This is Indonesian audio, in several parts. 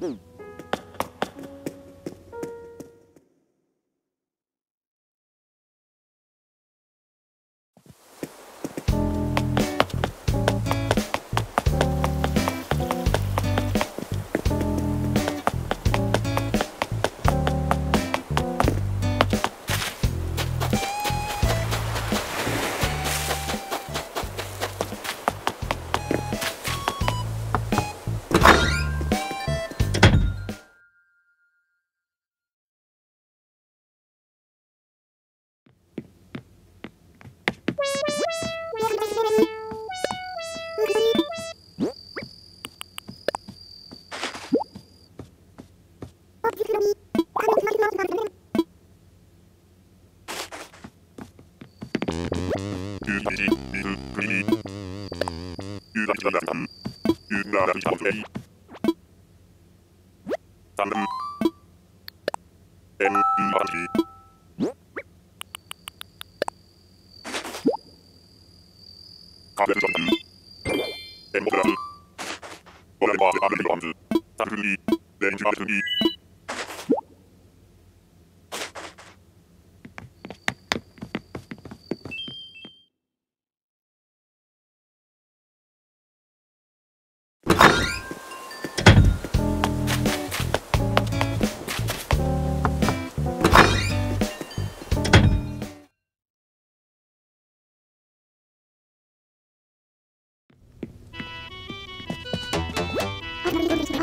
Mm. tandem M4 Kabel Johnson M Operan Oleh Bade Abel Johnson Tanjuni Dan Jumlah Tanjuni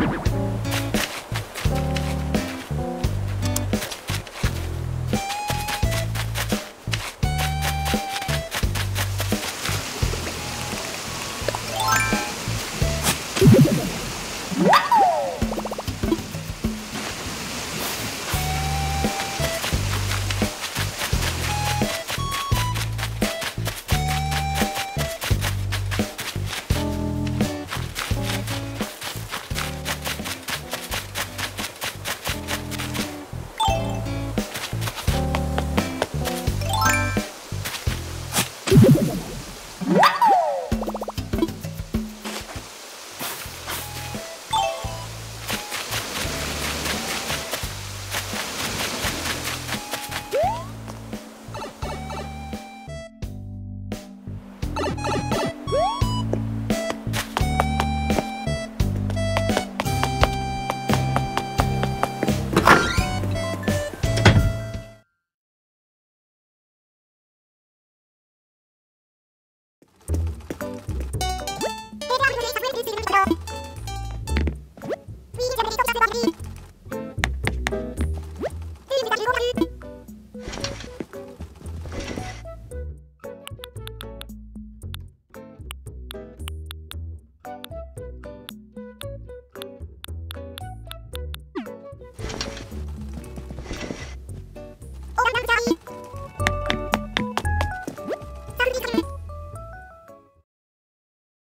you